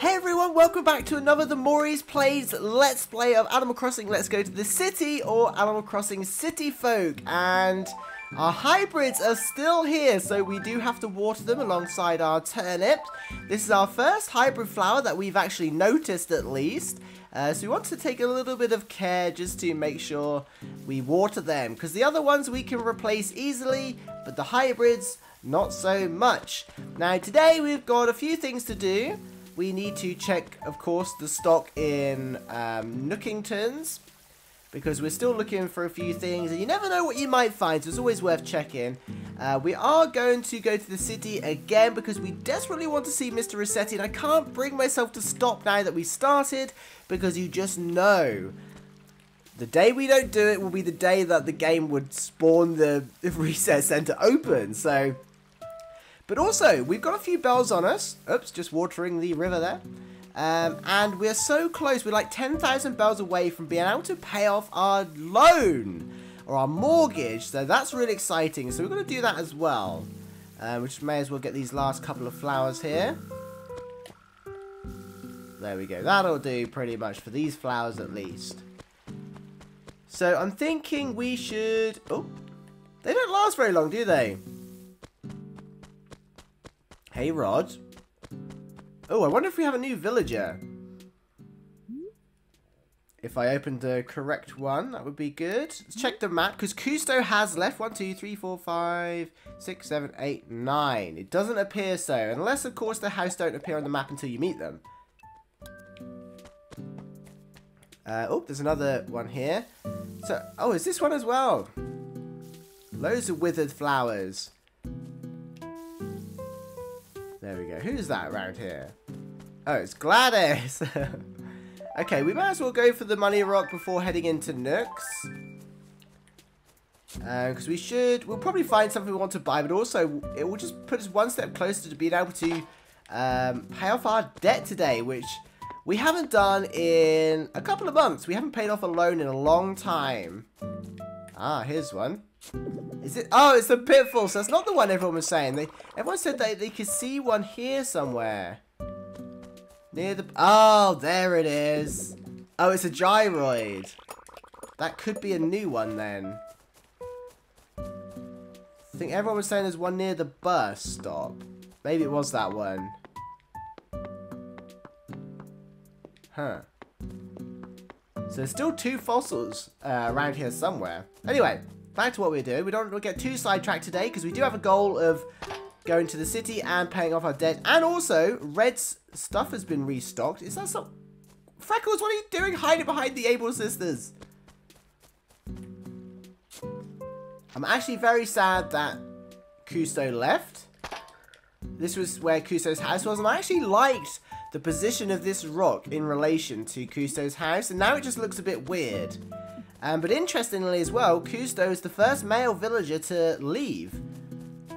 Hey everyone, welcome back to another The Mori's Plays Let's Play of Animal Crossing Let's Go to the City or Animal Crossing City Folk. And our hybrids are still here, so we do have to water them alongside our turnips. This is our first hybrid flower that we've actually noticed at least. Uh, so we want to take a little bit of care just to make sure we water them. Because the other ones we can replace easily, but the hybrids, not so much. Now today we've got a few things to do we need to check, of course, the stock in um, Nookingtons because we're still looking for a few things and you never know what you might find so it's always worth checking uh, we are going to go to the city again because we desperately want to see Mr. Resetti and I can't bring myself to stop now that we started because you just know the day we don't do it will be the day that the game would spawn the reset center open so but also, we've got a few bells on us. Oops, just watering the river there. Um, and we're so close. We're like 10,000 bells away from being able to pay off our loan or our mortgage. So that's really exciting. So we're going to do that as well. Um, which may as well get these last couple of flowers here. There we go. That'll do pretty much for these flowers at least. So I'm thinking we should... Oh, they don't last very long, do they? Hey, Rod. Oh, I wonder if we have a new villager. If I opened the correct one, that would be good. Let's check the map, because Cousteau has left 1, 2, 3, 4, 5, 6, 7, 8, 9. It doesn't appear so, unless, of course, the house don't appear on the map until you meet them. Uh, oh, there's another one here. So, oh, is this one as well? Loads of withered flowers. There we go. Who's that around here? Oh, it's Gladys. okay, we might as well go for the money rock before heading into Nooks. Because uh, we should, we'll probably find something we want to buy, but also it will just put us one step closer to being able to um, pay off our debt today, which we haven't done in a couple of months. We haven't paid off a loan in a long time. Ah, here's one. Is it? Oh, it's the pitfall. So that's not the one everyone was saying. They everyone said that they could see one here somewhere. Near the. Oh, there it is. Oh, it's a gyroid. That could be a new one then. I think everyone was saying there's one near the bus stop. Maybe it was that one. Huh. So there's still two fossils uh, around here somewhere. Anyway, back to what we're doing. We don't get too sidetracked today because we do have a goal of going to the city and paying off our debt. And also, Red's stuff has been restocked. Is that so? Freckles, what are you doing hiding behind the Able Sisters? I'm actually very sad that Cousteau left. This was where Cousteau's house was, and I actually liked the position of this rock in relation to Cousteau's house, and now it just looks a bit weird. Um, but interestingly as well, Cousteau is the first male villager to leave.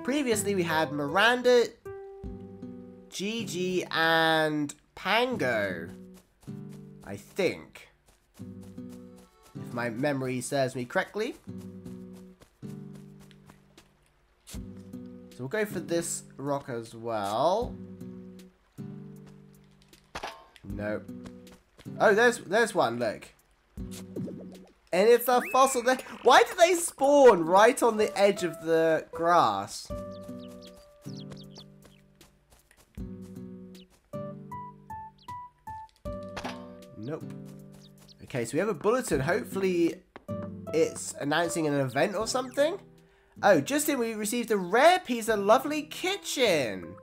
Previously we had Miranda, Gigi, and Pango. I think. If my memory serves me correctly. So we'll go for this rock as well. Nope. Oh, there's there's one, look. And it's a fossil there. Why do they spawn right on the edge of the grass? Nope. Okay, so we have a bulletin. Hopefully it's announcing an event or something. Oh, Justin, we received a rare piece of lovely kitchen.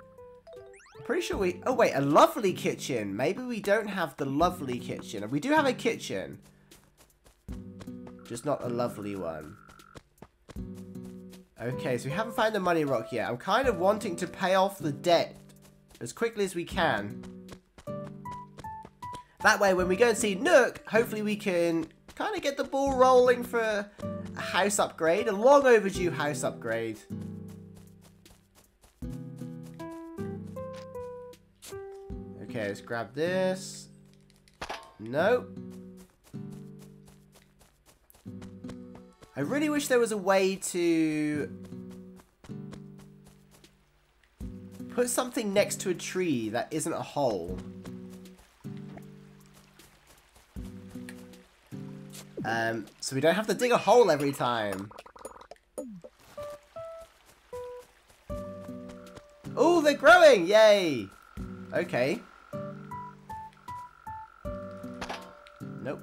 Pretty sure we... Oh, wait, a lovely kitchen. Maybe we don't have the lovely kitchen. We do have a kitchen. Just not a lovely one. Okay, so we haven't found the money rock yet. I'm kind of wanting to pay off the debt as quickly as we can. That way, when we go and see Nook, hopefully we can kind of get the ball rolling for a house upgrade, a long overdue house upgrade. Okay, let's grab this. Nope. I really wish there was a way to put something next to a tree that isn't a hole. Um, so we don't have to dig a hole every time. Oh, they're growing! Yay! Okay. Nope.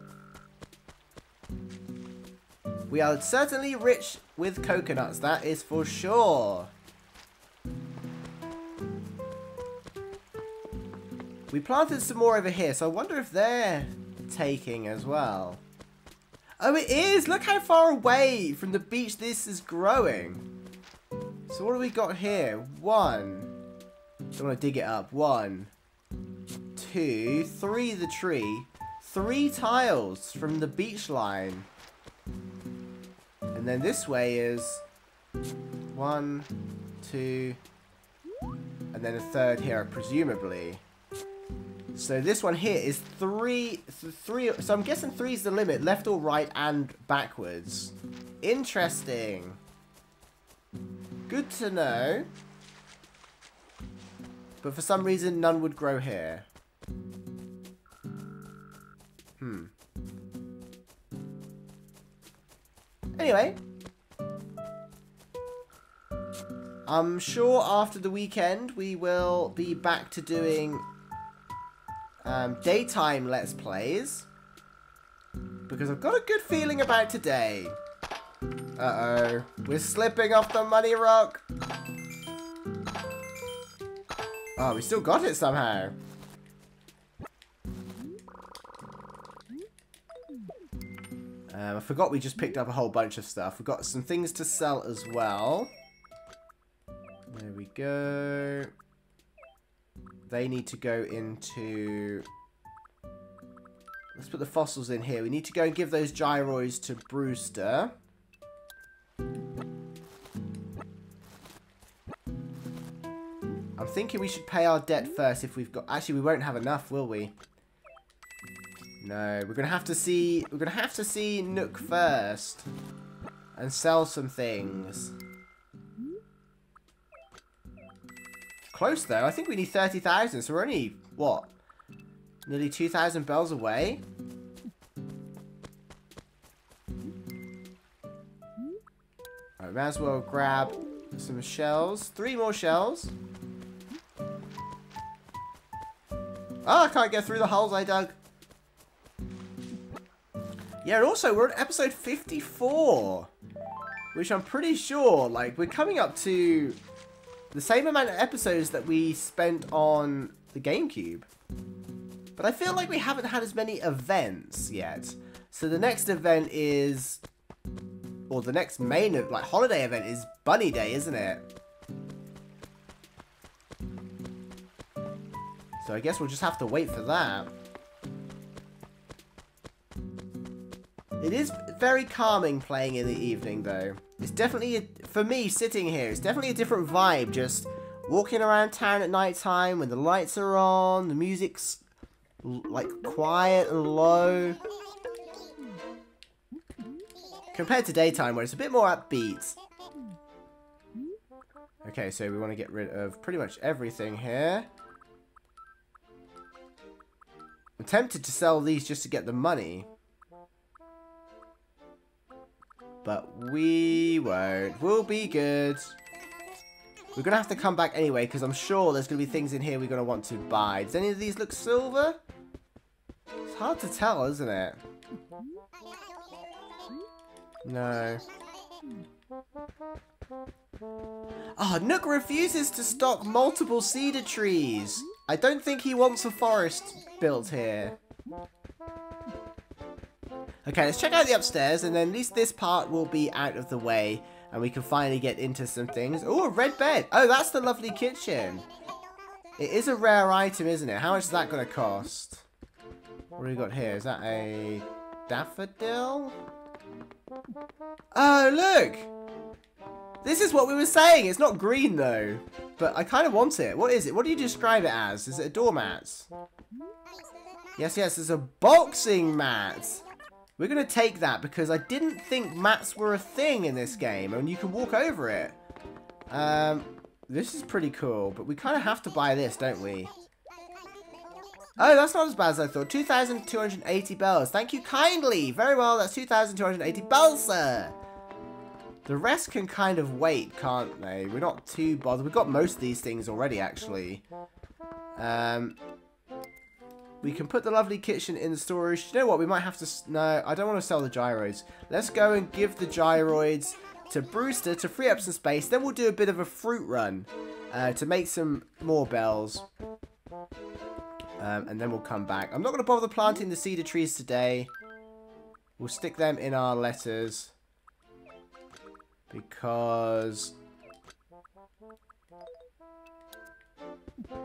We are certainly rich with coconuts, that is for sure. We planted some more over here, so I wonder if they're taking as well. Oh, it is! Look how far away from the beach this is growing. So what do we got here? One. Don't want to dig it up. One, two, three the tree. Three tiles from the beach line. And then this way is one, two, and then a third here, presumably. So this one here is three, th three. So I'm guessing three is the limit, left or right and backwards. Interesting. Good to know. But for some reason, none would grow here. Hmm. Anyway. I'm sure after the weekend, we will be back to doing um, daytime Let's Plays. Because I've got a good feeling about today. Uh-oh. We're slipping off the money rock. Oh, we still got it somehow. Um, I forgot we just picked up a whole bunch of stuff. We've got some things to sell as well. There we go. They need to go into... Let's put the fossils in here. We need to go and give those gyroids to Brewster. I'm thinking we should pay our debt first if we've got... Actually, we won't have enough, will we? No, we're to have to see... We're to have to see Nook first. And sell some things. Close, though. I think we need 30,000, so we're only, what? Nearly 2,000 bells away? Alright, might as well grab some shells. Three more shells. Oh, I can't get through the holes I dug. Yeah, and also, we're at episode 54. Which I'm pretty sure, like, we're coming up to the same amount of episodes that we spent on the GameCube. But I feel like we haven't had as many events yet. So the next event is... Or the next main, like, holiday event is Bunny Day, isn't it? So I guess we'll just have to wait for that. It is very calming playing in the evening, though. It's definitely, a, for me, sitting here, it's definitely a different vibe, just walking around town at night time when the lights are on, the music's, like, quiet and low. Compared to daytime, where it's a bit more upbeat. Okay, so we want to get rid of pretty much everything here. I'm tempted to sell these just to get the money. But we won't. We'll be good. We're going to have to come back anyway, because I'm sure there's going to be things in here we're going to want to buy. Does any of these look silver? It's hard to tell, isn't it? No. Ah, oh, Nook refuses to stock multiple cedar trees. I don't think he wants a forest built here. Okay, let's check out the upstairs, and then at least this part will be out of the way, and we can finally get into some things. Oh, a red bed. Oh, that's the lovely kitchen. It is a rare item, isn't it? How much is that going to cost? What do we got here? Is that a daffodil? Oh, look! This is what we were saying. It's not green, though. But I kind of want it. What is it? What do you describe it as? Is it a doormat? Yes, yes, it's a boxing mat. We're going to take that because I didn't think mats were a thing in this game and you can walk over it. Um, this is pretty cool, but we kind of have to buy this, don't we? Oh, that's not as bad as I thought. 2,280 bells. Thank you kindly. Very well, that's 2,280 bells, sir. The rest can kind of wait, can't they? We're not too bothered. We've got most of these things already, actually. Um, we can put the lovely kitchen in the storage. You know what? We might have to... No, I don't want to sell the gyroids. Let's go and give the gyroids to Brewster to free up some space. Then we'll do a bit of a fruit run uh, to make some more bells. Um, and then we'll come back. I'm not going to bother planting the cedar trees today. We'll stick them in our letters. Because...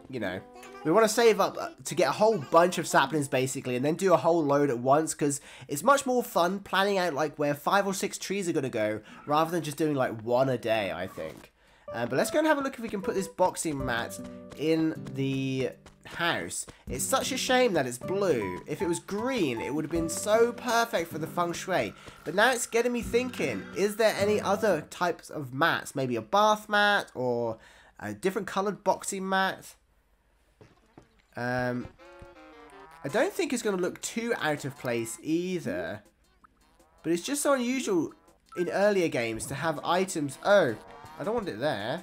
You know, we want to save up uh, to get a whole bunch of saplings basically and then do a whole load at once because it's much more fun planning out like where five or six trees are going to go rather than just doing like one a day, I think. Uh, but let's go and have a look if we can put this boxing mat in the house. It's such a shame that it's blue. If it was green, it would have been so perfect for the feng shui. But now it's getting me thinking, is there any other types of mats? Maybe a bath mat or a different coloured boxing mat? Um, I don't think it's going to look too out of place either. But it's just so unusual in earlier games to have items. Oh, I don't want it there.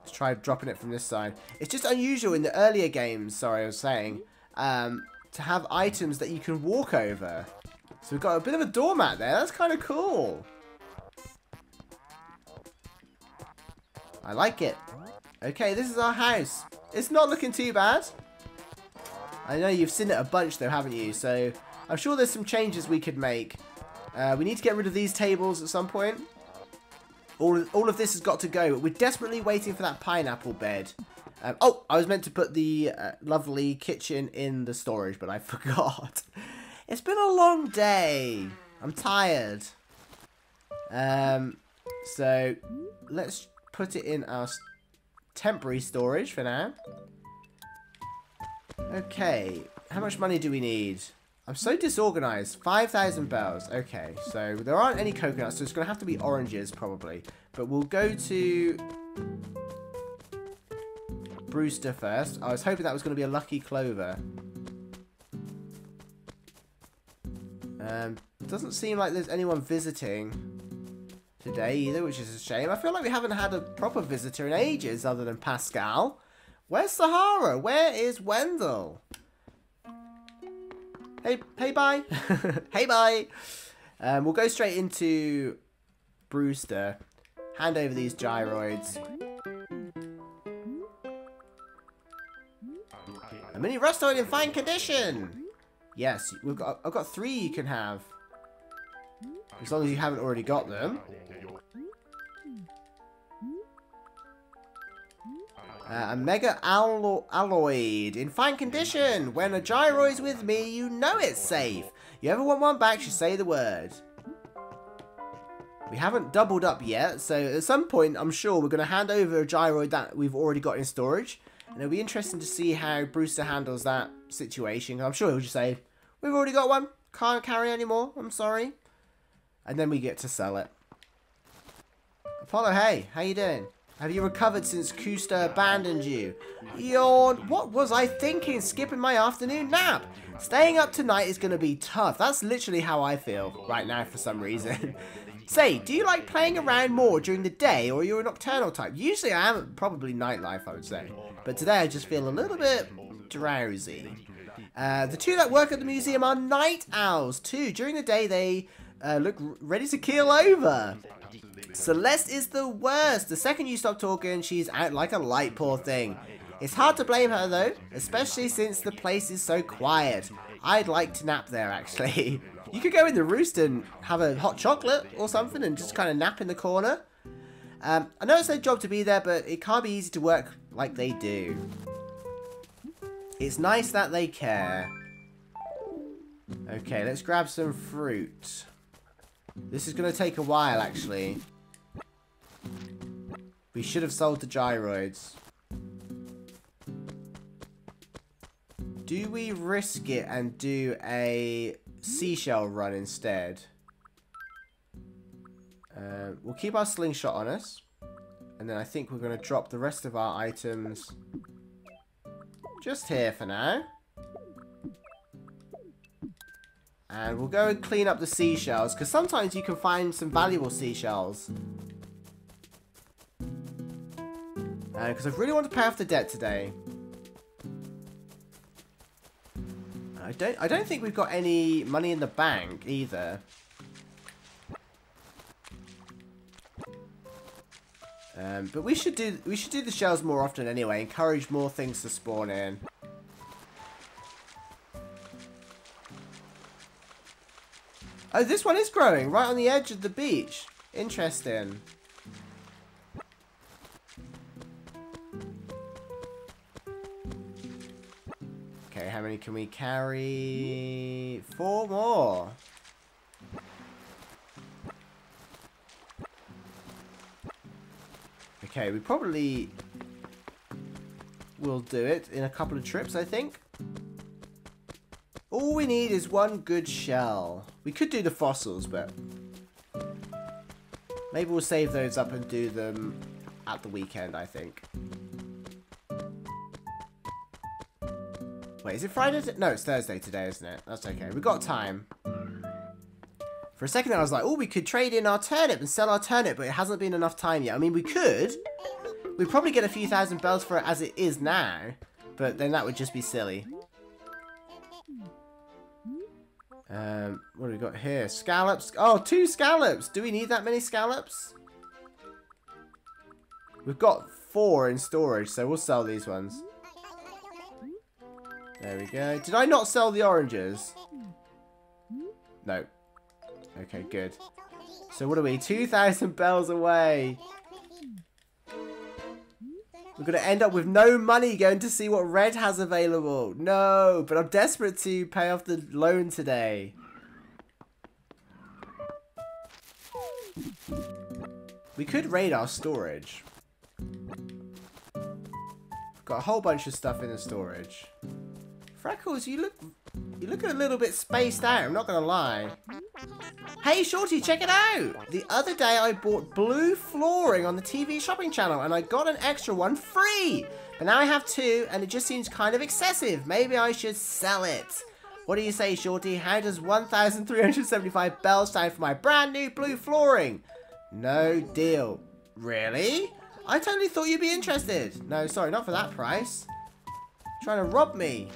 Let's try dropping it from this side. It's just unusual in the earlier games, sorry I was saying, um, to have items that you can walk over. So we've got a bit of a doormat there. That's kind of cool. I like it. Okay, this is our house. It's not looking too bad. I know you've seen it a bunch though, haven't you? So I'm sure there's some changes we could make. Uh, we need to get rid of these tables at some point. All, all of this has got to go. We're desperately waiting for that pineapple bed. Um, oh, I was meant to put the uh, lovely kitchen in the storage, but I forgot. it's been a long day. I'm tired. Um, so let's put it in our temporary storage for now. Okay, how much money do we need? I'm so disorganized. 5,000 bells. Okay, so there aren't any coconuts, so it's going to have to be oranges, probably. But we'll go to Brewster first. I was hoping that was going to be a lucky clover. Um, doesn't seem like there's anyone visiting today either, which is a shame. I feel like we haven't had a proper visitor in ages other than Pascal. Where's Sahara? Where is Wendell? Hey, hey, bye. hey, bye. Um, we'll go straight into Brewster. Hand over these gyroids. A mini rustoid in fine condition. Yes, we've got. I've got three you can have. As long as you haven't already got them. Uh, a Mega allo Alloid in fine condition. When a gyroid's with me, you know it's safe. You ever want one back, just say the word. We haven't doubled up yet, so at some point, I'm sure we're going to hand over a gyroid that we've already got in storage. And it'll be interesting to see how Brewster handles that situation. I'm sure he'll just say, we've already got one, can't carry anymore, I'm sorry. And then we get to sell it. Apollo, hey, how you doing? Have you recovered since Cousteau abandoned you? Yawn. What was I thinking? Skipping my afternoon nap. Staying up tonight is going to be tough. That's literally how I feel right now for some reason. Say, do you like playing around more during the day or are you a nocturnal type? Usually I am probably nightlife, I would say. But today I just feel a little bit drowsy. Uh, the two that work at the museum are night owls too. During the day they uh, look ready to keel over. Celeste is the worst. The second you stop talking, she's out like a light, poor thing. It's hard to blame her though, especially since the place is so quiet. I'd like to nap there actually. you could go in the roost and have a hot chocolate or something and just kind of nap in the corner. Um, I know it's their job to be there, but it can't be easy to work like they do. It's nice that they care. Okay, let's grab some fruit. This is going to take a while, actually. We should have sold the gyroids. Do we risk it and do a seashell run instead? Uh, we'll keep our slingshot on us. And then I think we're going to drop the rest of our items Just here for now. And we'll go and clean up the seashells, because sometimes you can find some valuable seashells. Because uh, I really want to pay off the debt today. I don't I don't think we've got any money in the bank either. Um, but we should do we should do the shells more often anyway. Encourage more things to spawn in. Oh, this one is growing right on the edge of the beach. Interesting. Okay, how many can we carry? Four more. Okay, we probably will do it in a couple of trips, I think. All we need is one good shell. We could do the fossils, but maybe we'll save those up and do them at the weekend, I think. Wait, is it Friday? No, it's Thursday today, isn't it? That's okay. We've got time. For a second I was like, oh, we could trade in our turnip and sell our turnip, but it hasn't been enough time yet. I mean, we could. We'd probably get a few thousand bells for it as it is now, but then that would just be silly. Um, what do we got here? Scallops. Oh, two scallops. Do we need that many scallops? We've got four in storage, so we'll sell these ones. There we go. Did I not sell the oranges? No. Okay, good. So what are we? 2,000 bells away. We're going to end up with no money going to see what Red has available. No, but I'm desperate to pay off the loan today. We could raid our storage. Got a whole bunch of stuff in the storage. Freckles, you look you look a little bit spaced out, I'm not gonna lie. Hey Shorty, check it out! The other day I bought blue flooring on the TV shopping channel and I got an extra one free! But now I have two and it just seems kind of excessive. Maybe I should sell it. What do you say, Shorty? How does 1,375 bells sound for my brand new blue flooring? No deal. Really? I totally thought you'd be interested. No, sorry, not for that price. Trying to rob me.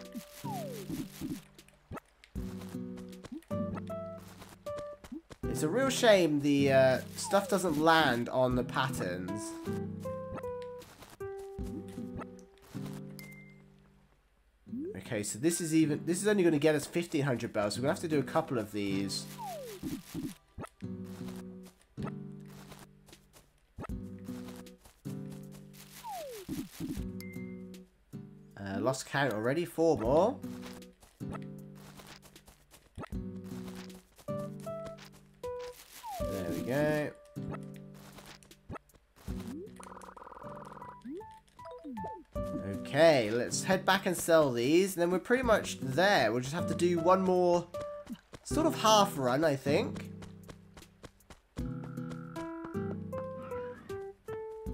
It's a real shame the uh, stuff doesn't land on the patterns. Okay, so this is even this is only going to get us 1500 bells. So we're going to have to do a couple of these. Uh, lost count already. Four more. There we go. Okay, let's head back and sell these. And then we're pretty much there. We'll just have to do one more sort of half run, I think.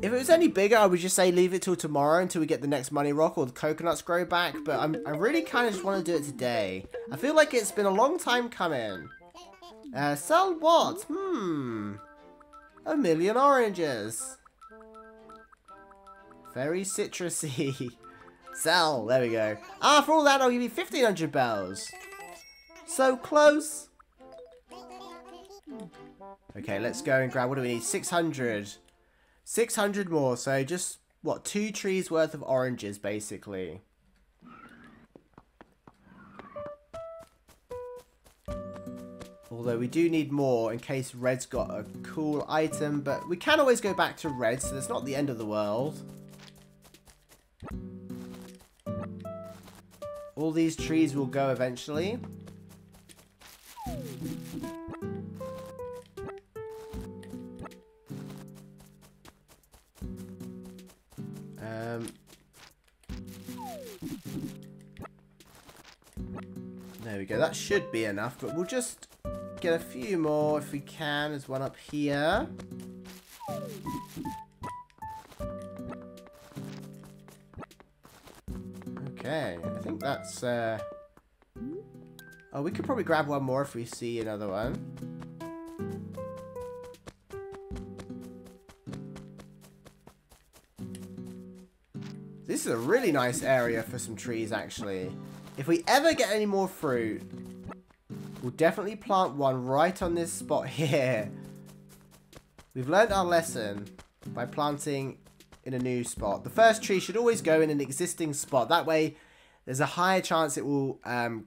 If it was any bigger, I would just say leave it till tomorrow until we get the next money rock or the coconuts grow back. But I'm, I really kind of just want to do it today. I feel like it's been a long time coming. Uh, sell what? Hmm. A million oranges. Very citrusy. sell. There we go. Ah, for all that, I'll give you 1,500 bells. So close. Okay, let's go and grab, what do we need? 600. 600 more, so just, what, two trees worth of oranges, basically. Although we do need more in case Red's got a cool item, but we can always go back to Red, so it's not the end of the world. All these trees will go eventually. Um, there we go. That should be enough, but we'll just get a few more if we can. There's one up here. Okay, I think that's... Uh... Oh, we could probably grab one more if we see another one. This is a really nice area for some trees, actually. If we ever get any more fruit, we'll definitely plant one right on this spot here. We've learned our lesson by planting in a new spot. The first tree should always go in an existing spot. That way, there's a higher chance it will um,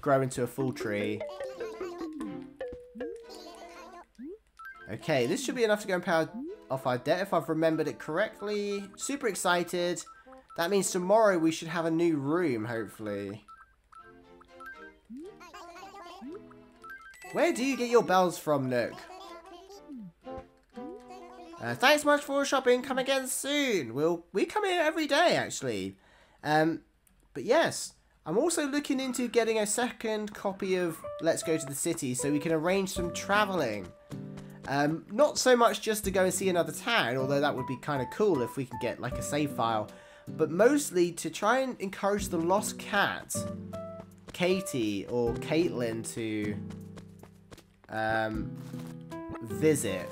grow into a full tree. Okay, this should be enough to go and power off our debt if I've remembered it correctly. Super excited. That means tomorrow we should have a new room, hopefully. Where do you get your bells from, Nook? Uh, thanks much for shopping. Come again soon. We'll we come here every day actually. Um, but yes, I'm also looking into getting a second copy of Let's Go to the City so we can arrange some traveling. Um, not so much just to go and see another town, although that would be kind of cool if we can get like a save file but mostly to try and encourage the lost cat, Katie or Kaitlin, to um, visit.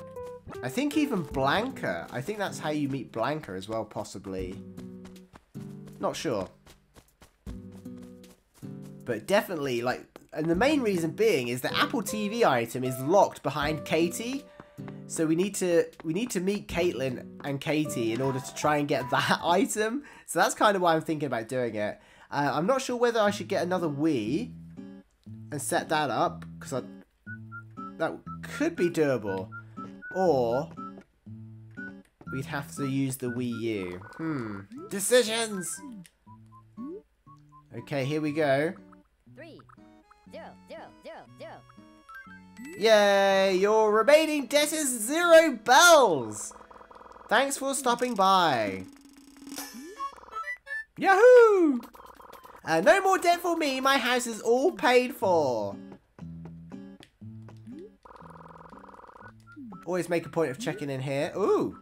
I think even Blanca. I think that's how you meet Blanca as well, possibly. Not sure. But definitely, like, and the main reason being is the Apple TV item is locked behind Katie, so we need to we need to meet Kaitlin and Katie in order to try and get that item. So that's kind of why I'm thinking about doing it. Uh, I'm not sure whether I should get another Wii and set that up because that could be doable, or we'd have to use the Wii U. Hmm. Decisions. Okay, here we go. Three, zero, zero, zero, zero. Yay! Your remaining debt is zero bells! Thanks for stopping by. Yahoo! Uh, no more debt for me. My house is all paid for. Always make a point of checking in here. Ooh.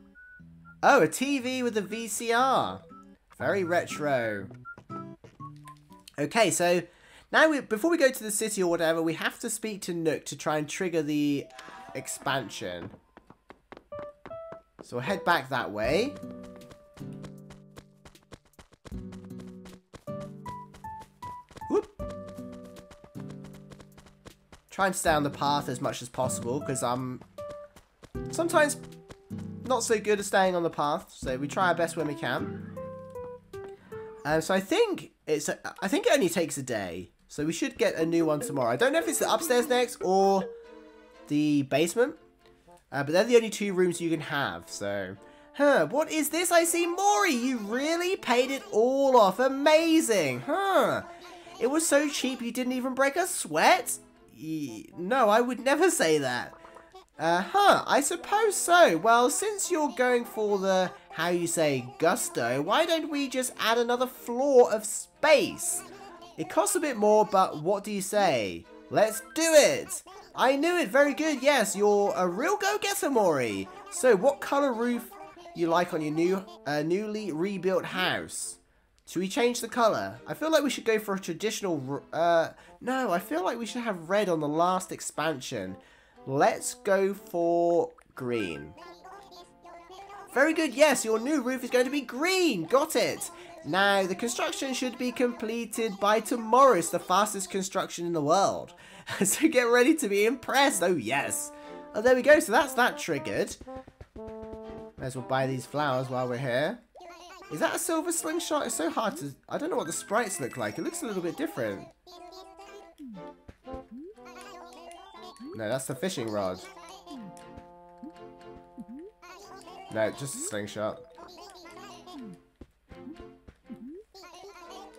Oh, a TV with a VCR. Very retro. Okay, so now, we, before we go to the city or whatever, we have to speak to Nook to try and trigger the expansion. So we'll head back that way. Whoop. Try and stay on the path as much as possible, because I'm sometimes not so good at staying on the path. So we try our best when we can. Um, so I think it's I think it only takes a day. So we should get a new one tomorrow. I don't know if it's the upstairs next or the basement. Uh, but they're the only two rooms you can have, so... Huh, what is this? I see Mori! You really paid it all off. Amazing! Huh. It was so cheap you didn't even break a sweat? no, I would never say that. Uh-huh, I suppose so. Well, since you're going for the, how you say, gusto, why don't we just add another floor of space? It costs a bit more, but what do you say? Let's do it! I knew it, very good, yes, you're a real go-getter, Mori. So, what colour roof you like on your new, uh, newly rebuilt house? Should we change the colour? I feel like we should go for a traditional, uh, no, I feel like we should have red on the last expansion. Let's go for green. Very good, yes, your new roof is going to be green, got it. Now, the construction should be completed by tomorrow. It's the fastest construction in the world. so get ready to be impressed. Oh, yes. Oh, there we go. So that's that triggered. May as well buy these flowers while we're here. Is that a silver slingshot? It's so hard to... I don't know what the sprites look like. It looks a little bit different. No, that's the fishing rod. No, just a slingshot.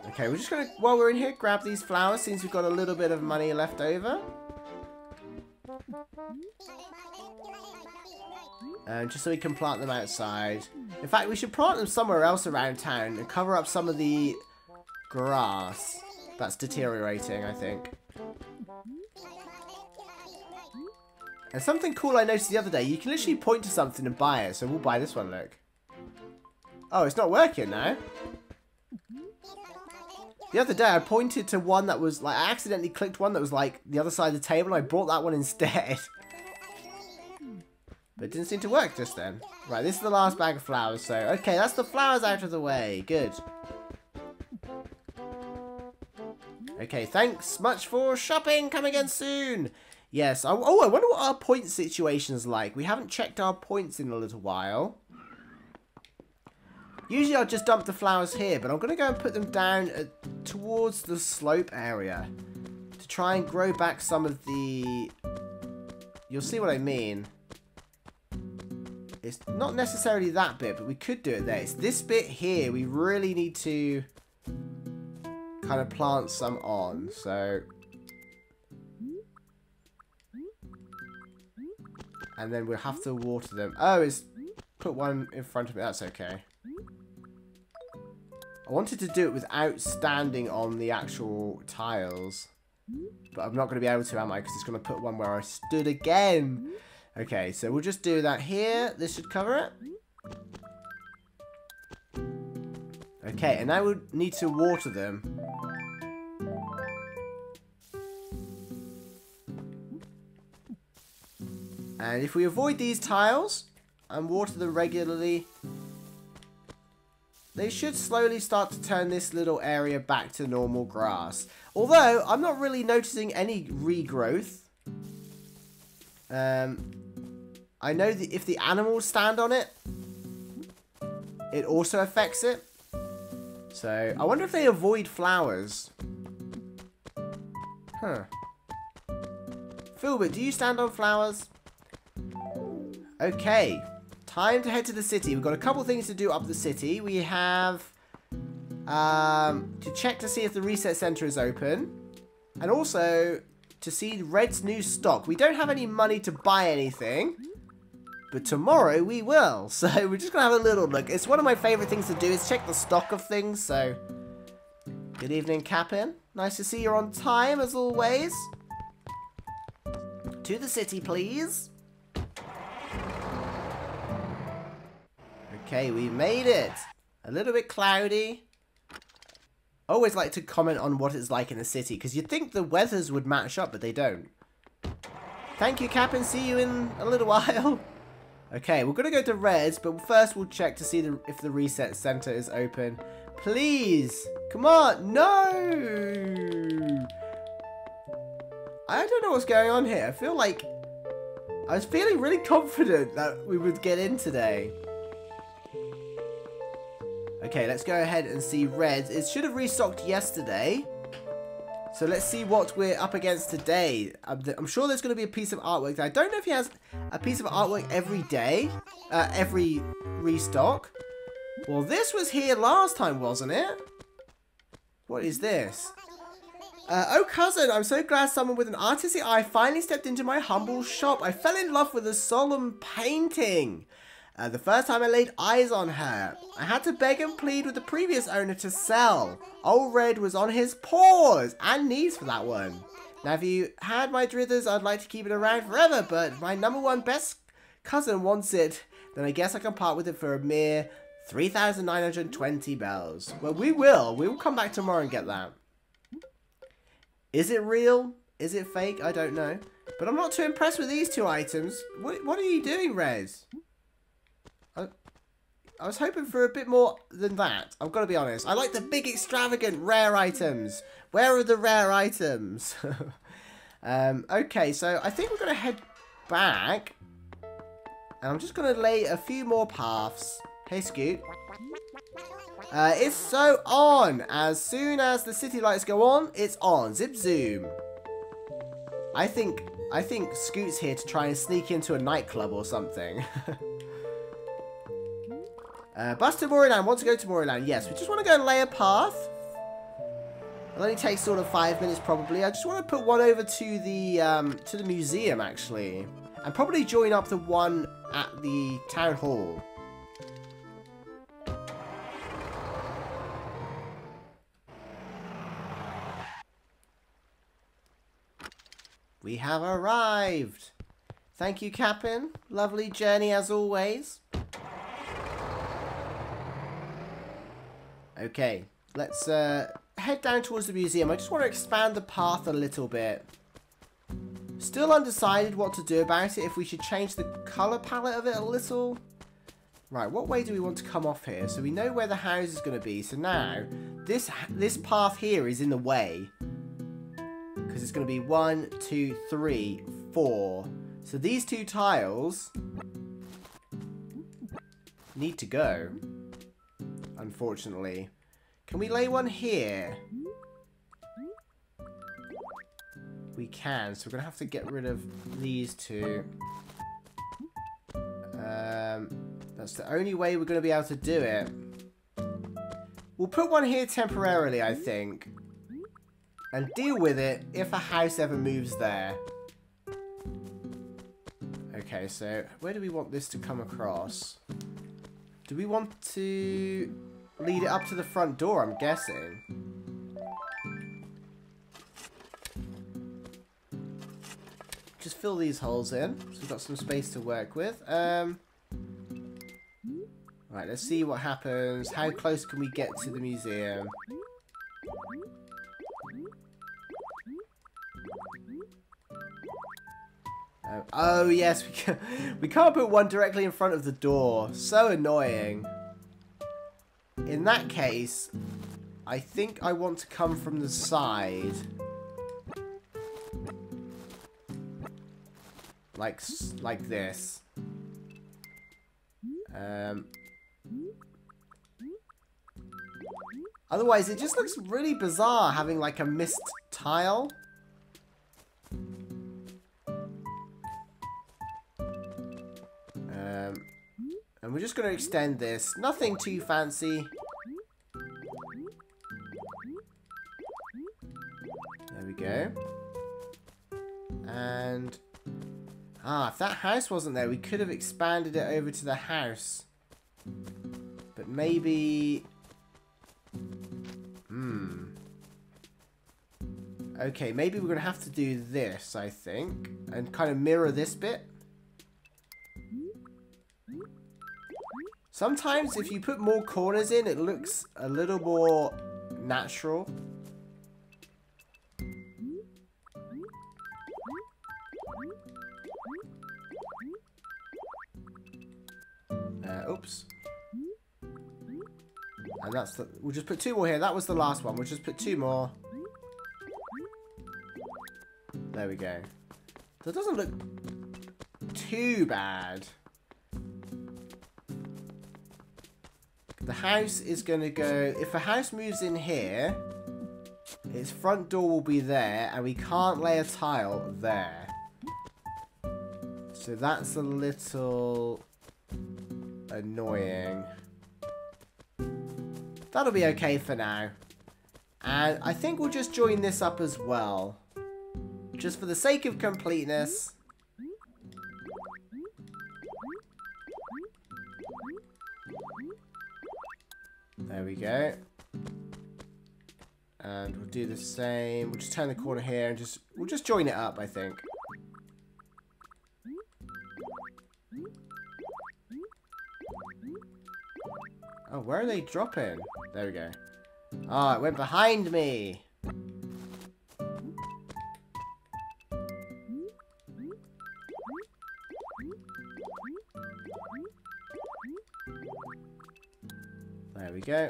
Okay, we're just gonna, while we're in here, grab these flowers since we've got a little bit of money left over. And just so we can plant them outside. In fact, we should plant them somewhere else around town and cover up some of the grass that's deteriorating, I think. And something cool I noticed the other day, you can literally point to something and buy it, so we'll buy this one, look. Oh, it's not working now. The other day I pointed to one that was like I accidentally clicked one that was like the other side of the table and I brought that one instead. but it didn't seem to work just then. Right, this is the last bag of flowers, so okay, that's the flowers out of the way. Good. Okay, thanks much for shopping. Come again soon. Yes. Oh, oh, I wonder what our point situation is like. We haven't checked our points in a little while. Usually I'll just dump the flowers here, but I'm going to go and put them down uh, towards the slope area to try and grow back some of the... You'll see what I mean. It's not necessarily that bit, but we could do it there. It's this bit here we really need to kind of plant some on. So... And then we'll have to mm-hmm. water them. Oh, it's put one in front of me. That's okay. I wanted to do it without standing on the actual tiles. But I'm not going to be able to, am I? Because it's going to put one where I stood again. Okay, so we'll just do that here. This should cover it. Okay, and now we need to water them. And if we avoid these tiles and water them regularly, they should slowly start to turn this little area back to normal grass. Although, I'm not really noticing any regrowth. Um, I know that if the animals stand on it, it also affects it. So, I wonder if they avoid flowers. Huh. Filbert, do you stand on flowers? Okay. Time to head to the city. We've got a couple things to do up the city. We have um, to check to see if the reset center is open. And also to see Red's new stock. We don't have any money to buy anything. But tomorrow we will. So we're just going to have a little look. It's one of my favorite things to do is check the stock of things. So good evening, Captain. Nice to see you're on time as always. To the city, please. Okay, we made it. A little bit cloudy. Always like to comment on what it's like in the city, because you'd think the weathers would match up, but they don't. Thank you, Cap, and see you in a little while. okay, we're going to go to Reds, but first we'll check to see the, if the reset center is open. Please! Come on! No! I don't know what's going on here. I feel like... I was feeling really confident that we would get in today. Okay, let's go ahead and see red. It should have restocked yesterday. So let's see what we're up against today. I'm, I'm sure there's going to be a piece of artwork. I don't know if he has a piece of artwork every day, uh, every restock. Well, this was here last time, wasn't it? What is this? Uh, oh, cousin, I'm so glad someone with an artistic eye finally stepped into my humble shop. I fell in love with a solemn painting. Uh, the first time I laid eyes on her, I had to beg and plead with the previous owner to sell. Old Red was on his paws and knees for that one. Now, if you had my drithers, I'd like to keep it around forever, but my number one best cousin wants it, then I guess I can part with it for a mere 3,920 bells. Well, we will. We will come back tomorrow and get that. Is it real? Is it fake? I don't know. But I'm not too impressed with these two items. What, what are you doing, Rez? I was hoping for a bit more than that. I've got to be honest. I like the big, extravagant, rare items. Where are the rare items? um, okay, so I think we're going to head back. And I'm just going to lay a few more paths. Hey, Scoot. Uh, it's so on. As soon as the city lights go on, it's on. Zip zoom. I think I think Scoot's here to try and sneak into a nightclub or something. Uh, bus to Moryland. Want to go to Moryland? Yes. We just want to go and lay a path. It only takes sort of five minutes probably. I just want to put one over to the um, to the museum actually, and probably join up the one at the town hall. We have arrived. Thank you, Captain. Lovely journey as always. Okay, let's uh, head down towards the museum, I just want to expand the path a little bit. Still undecided what to do about it, if we should change the colour palette of it a little. Right, what way do we want to come off here? So we know where the house is going to be. So now, this this path here is in the way. Because it's going to be one, two, three, four. So these two tiles need to go. Unfortunately. Can we lay one here? We can, so we're going to have to get rid of these two. Um, that's the only way we're going to be able to do it. We'll put one here temporarily, I think. And deal with it if a house ever moves there. Okay, so where do we want this to come across? Do we want to lead it up to the front door, I'm guessing? Just fill these holes in, so we've got some space to work with. Um, right, let's see what happens. How close can we get to the museum? Uh, oh yes, we can. We can't put one directly in front of the door. So annoying. In that case, I think I want to come from the side. Like, like this. Um, otherwise, it just looks really bizarre having like a missed tile. We're just going to extend this. Nothing too fancy. There we go. And... Ah, if that house wasn't there, we could have expanded it over to the house. But maybe... Hmm. Okay, maybe we're going to have to do this, I think. And kind of mirror this bit. Sometimes if you put more corners in, it looks a little more natural. Uh, oops. And that's the... We'll just put two more here. That was the last one. We'll just put two more. There we go. That doesn't look too bad. The house is going to go... If a house moves in here, its front door will be there, and we can't lay a tile there. So that's a little annoying. That'll be okay for now. And I think we'll just join this up as well. Just for the sake of completeness. There we go. And we'll do the same. We'll just turn the corner here and just we'll just join it up, I think. Oh, where are they dropping? There we go. Oh, it went behind me. We go.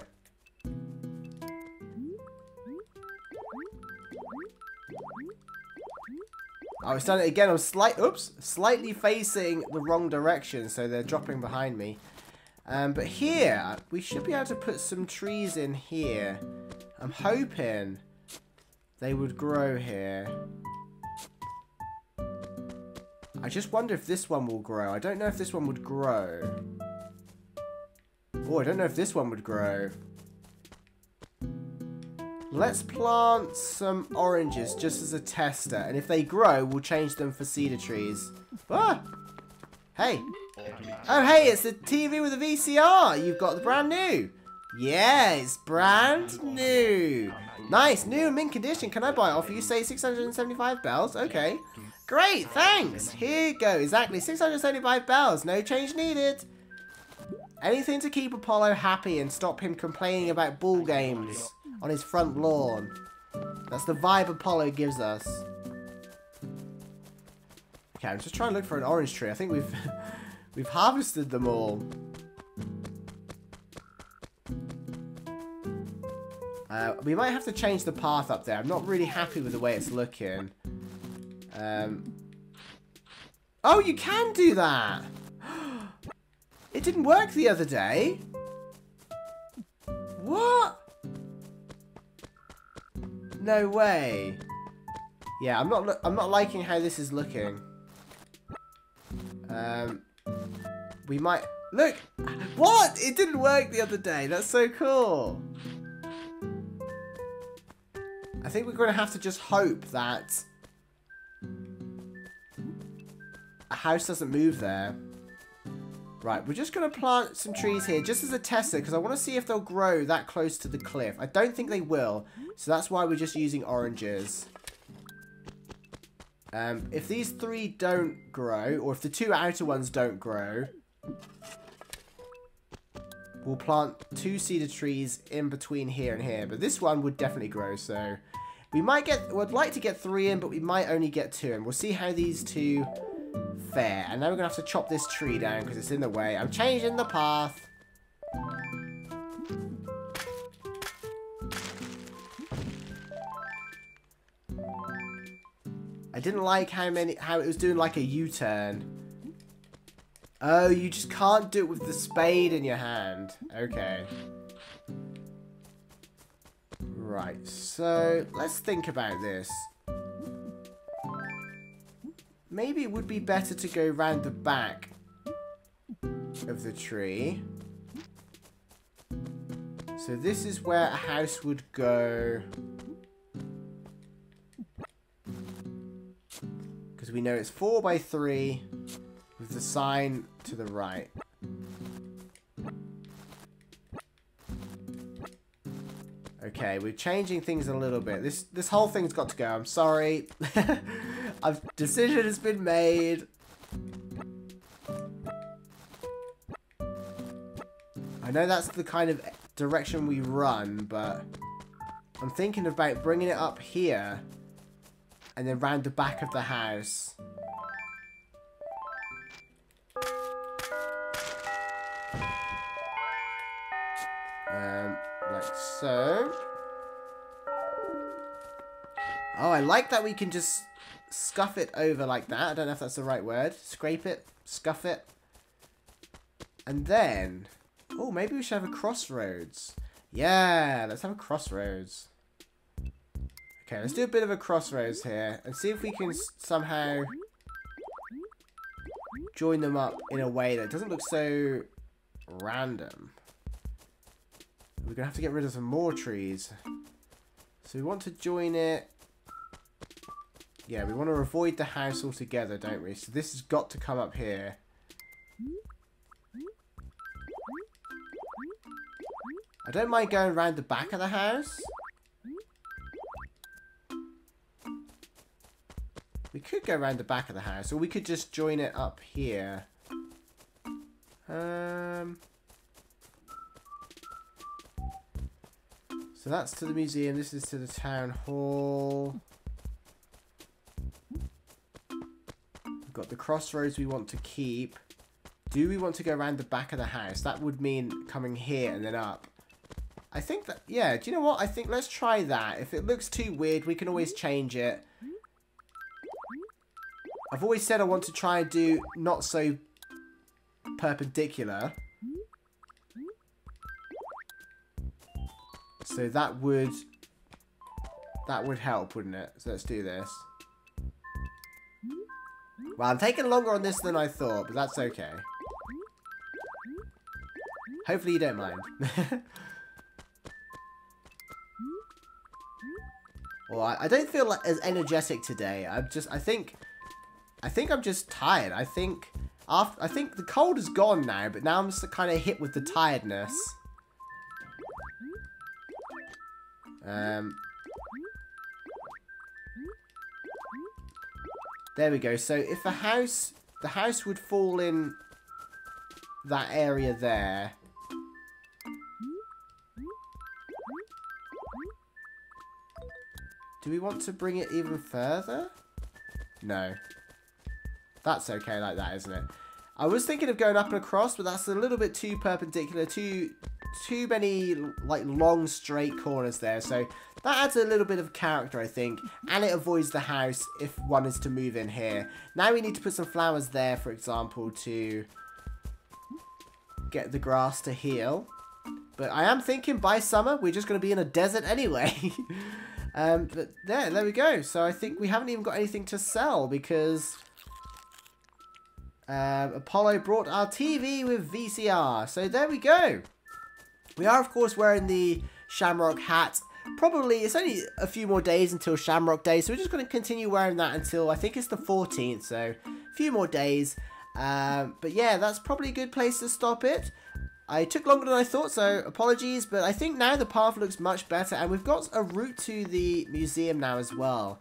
Oh, it's done it again. I'm slight, oops, slightly facing the wrong direction, so they're dropping behind me. Um, but here, we should be able to put some trees in here. I'm hoping they would grow here. I just wonder if this one will grow. I don't know if this one would grow. Oh, I don't know if this one would grow. Let's plant some oranges just as a tester. And if they grow, we'll change them for cedar trees. Ah! Hey. Oh, hey, it's the TV with a VCR. You've got the brand new. Yeah, it's brand new. Nice, new mint condition. Can I buy it off you? Say 675 bells. Okay. Great, thanks. Here you go. Exactly, 675 bells. No change needed. Anything to keep Apollo happy and stop him complaining about ball games on his front lawn. That's the vibe Apollo gives us. Okay, I'm just trying to look for an orange tree. I think we've we've harvested them all. Uh, we might have to change the path up there. I'm not really happy with the way it's looking. Um, oh, you can do that! It didn't work the other day. What? No way. Yeah, I'm not. I'm not liking how this is looking. Um, we might look. What? It didn't work the other day. That's so cool. I think we're going to have to just hope that a house doesn't move there. Right, we're just going to plant some trees here just as a tester because I want to see if they'll grow that close to the cliff. I don't think they will, so that's why we're just using oranges. Um, if these three don't grow, or if the two outer ones don't grow, we'll plant two cedar trees in between here and here. But this one would definitely grow, so we might get, we'd like to get three in, but we might only get two. And we'll see how these two fare. And now we're going to have to chop this tree down because it's in the way. I'm changing the path. I didn't like how many how it was doing like a U-turn. Oh, you just can't do it with the spade in your hand. Okay. Right, so let's think about this. Maybe it would be better to go round the back of the tree. So this is where a house would go. Because we know it's 4 by 3 with the sign to the right. Okay, we're changing things a little bit. This this whole thing's got to go. I'm sorry. Decision has been made. I know that's the kind of direction we run, but I'm thinking about bringing it up here and then round the back of the house. Um, like so. Oh, I like that we can just scuff it over like that. I don't know if that's the right word. Scrape it, scuff it. And then, oh, maybe we should have a crossroads. Yeah, let's have a crossroads. Okay, let's do a bit of a crossroads here and see if we can somehow join them up in a way that doesn't look so random. We're going to have to get rid of some more trees. So we want to join it yeah, we want to avoid the house altogether, don't we? So this has got to come up here. I don't mind going around the back of the house. We could go around the back of the house, or we could just join it up here. Um... So that's to the museum, this is to the town hall. Got the crossroads we want to keep. Do we want to go around the back of the house? That would mean coming here and then up. I think that, yeah, do you know what? I think let's try that. If it looks too weird, we can always change it. I've always said I want to try and do not so perpendicular. So that would, that would help, wouldn't it? So let's do this. Well, I'm taking longer on this than I thought, but that's okay. Hopefully you don't mind. well, I, I don't feel like as energetic today. I'm just, I think, I think I'm just tired. I think, after, I think the cold is gone now, but now I'm just kind of hit with the tiredness. Um, There we go. So if the house, the house would fall in that area there. Do we want to bring it even further? No. That's okay like that, isn't it? I was thinking of going up and across, but that's a little bit too perpendicular, too too many like long straight corners there. So that adds a little bit of character, I think, and it avoids the house if one is to move in here. Now we need to put some flowers there, for example, to get the grass to heal. But I am thinking by summer, we're just going to be in a desert anyway. um, but there, there we go. So I think we haven't even got anything to sell because um, Apollo brought our TV with VCR. So there we go. We are, of course, wearing the Shamrock hat. Probably, it's only a few more days until Shamrock Day, so we're just going to continue wearing that until, I think it's the 14th, so a few more days. Um, but yeah, that's probably a good place to stop it. I took longer than I thought, so apologies, but I think now the path looks much better, and we've got a route to the museum now as well.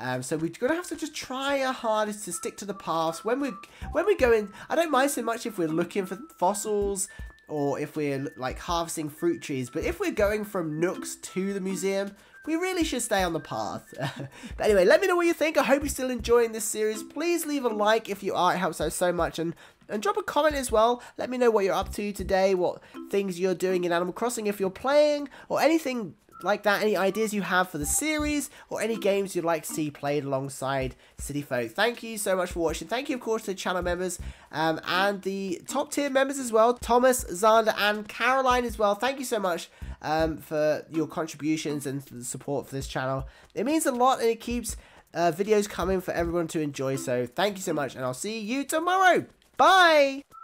Um, so we're gonna have to just try our hardest to stick to the paths when we when we go in. I don't mind so much if we're looking for fossils or if we're like harvesting fruit trees, but if we're going from Nook's to the museum, we really should stay on the path. but anyway, let me know what you think. I hope you're still enjoying this series. Please leave a like if you are. It helps out so much. And, and drop a comment as well. Let me know what you're up to today, what things you're doing in Animal Crossing if you're playing, or anything like that, any ideas you have for the series, or any games you'd like to see played alongside City Folk. Thank you so much for watching. Thank you, of course, to the channel members um, and the top tier members as well, Thomas, Zander, and Caroline as well. Thank you so much um, for your contributions and support for this channel. It means a lot and it keeps uh, videos coming for everyone to enjoy. So thank you so much, and I'll see you tomorrow. Bye!